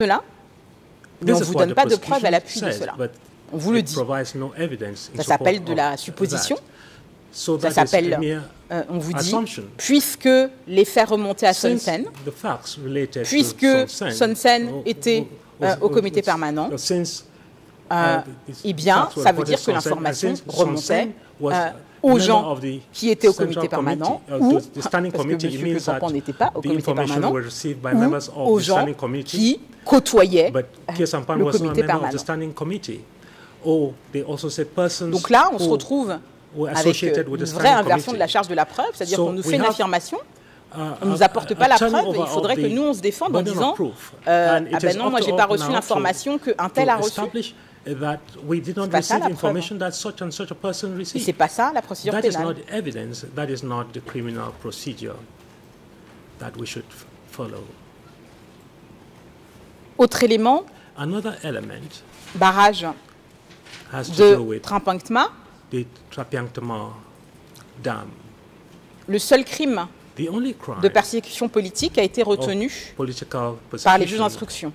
cela, mais on ne vous donne pas de preuves à l'appui de cela. On vous le dit. Ça s'appelle de la supposition. Ça s'appelle, euh, on vous dit, puisque les faits remontaient à Son Sen, puisque Son Sen était euh, au comité permanent, euh, eh bien, ça veut dire que l'information remontait aux gens qui étaient au comité permanent, ou, parce que M. N'était pas au comité permanent, ou aux gens qui côtoyaient le comité permanent. Donc là, on se retrouve avec une vraie inversion de la charge de la preuve, c'est-à-dire qu'on nous fait une affirmation, on ne nous apporte pas la preuve, et il faudrait que nous, on se défende en disant euh, Ah ben non, moi, je n'ai pas reçu l'information qu'un tel a reçu. That we did not receive information that such and such a person received. C'est pas ça la procédure that pénale. That is not evidence. That is not the criminal procedure that we should follow. Autre élément. Another element. Barrage de. Dam. Le seul crime de persécution politique a été retenu par les juges d'instruction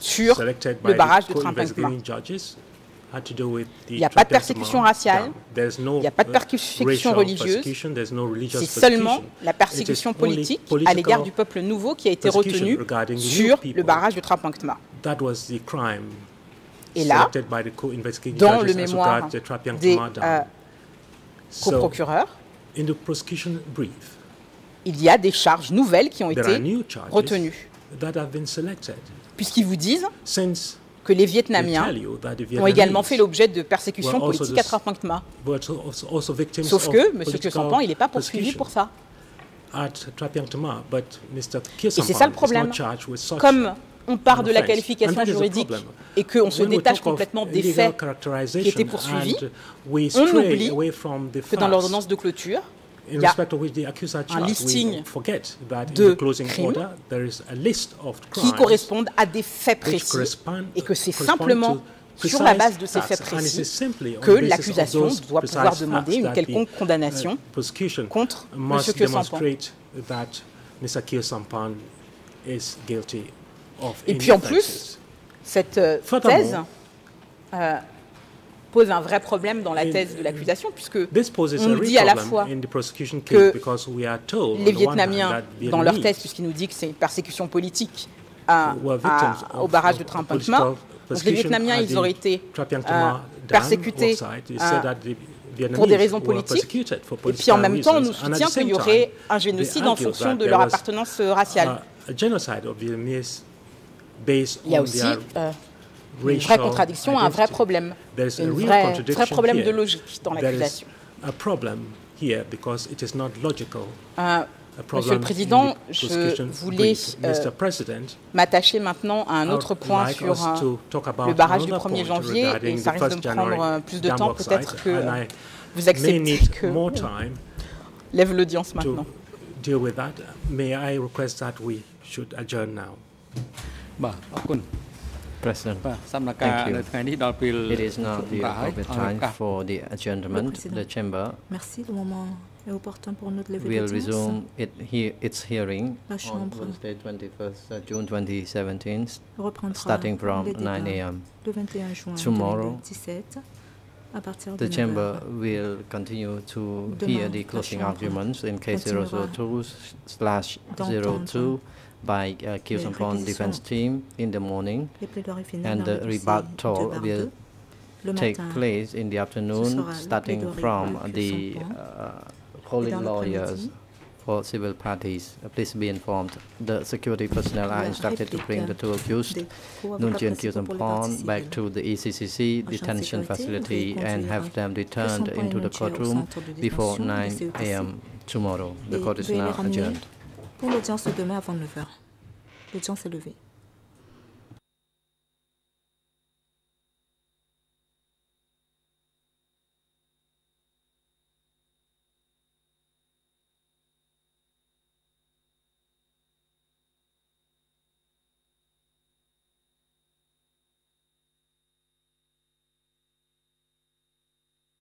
sur le barrage de Trampuntma. Il n'y a pas de persécution raciale, il n'y a pas de persécution religieuse, c'est seulement la persécution politique à l'égard du peuple nouveau qui a été retenue sur le barrage de Trampuntma. Et là, dans le mémoire des euh, coprocureurs, il y a des charges nouvelles qui ont été retenues. Puisqu'ils vous disent que les Vietnamiens ont également fait l'objet de persécutions politiques à Trapankma. Sauf que M. Kyosampan, il n'est pas poursuivi pour ça. Et c'est ça le problème. Comme on part de la qualification juridique et qu'on se détache complètement des faits qui étaient poursuivis, on oublie que dans l'ordonnance de clôture, il y a un listing de crimes qui correspondent à des faits précis et que c'est simplement sur la base de ces faits précis que l'accusation doit pouvoir demander une quelconque condamnation contre M. Kyosampan. Et puis en plus, cette euh, thèse euh, pose un vrai problème dans la thèse de l'accusation, puisque on dit à la fois que les Vietnamiens, dans leur thèse, puisqu'ils nous disent que c'est une persécution politique à, à, au barrage de Trampantma, donc les Vietnamiens, ils auraient été euh, persécutés pour des raisons politiques, et puis en même temps, on nous soutient qu'il y aurait un génocide en fonction de leur appartenance raciale. Il y a aussi euh, une vraie contradiction, un vrai problème, un vrai, vrai problème de logique dans l'accusation. Euh, Monsieur le Président, je voulais euh, m'attacher maintenant à un autre point sur euh, le barrage du 1er janvier, et ça risque de me prendre euh, plus de temps. Peut-être que vous acceptez que lève l'audience maintenant. Deal President, thank you. It is now the appropriate time for the adjournment. The chamber will resume it he, its hearing on Wednesday, 21st uh, June 2017, starting from 9 a.m. Tomorrow, the chamber will continue to hear the closing arguments in case 002 slash 02 by uh, Kyusampon defense team in the morning, and the rebuttal will take place in the afternoon, starting from the uh, calling lawyers for civil parties. Uh, please be informed. The security personnel are instructed to bring the two accused, Nunjian Kyusampon, back to the ECCC detention facility and have them returned into the courtroom before 9 a.m. tomorrow. The court is now adjourned. pour l'audience demain avant 9h. L'audience est levée.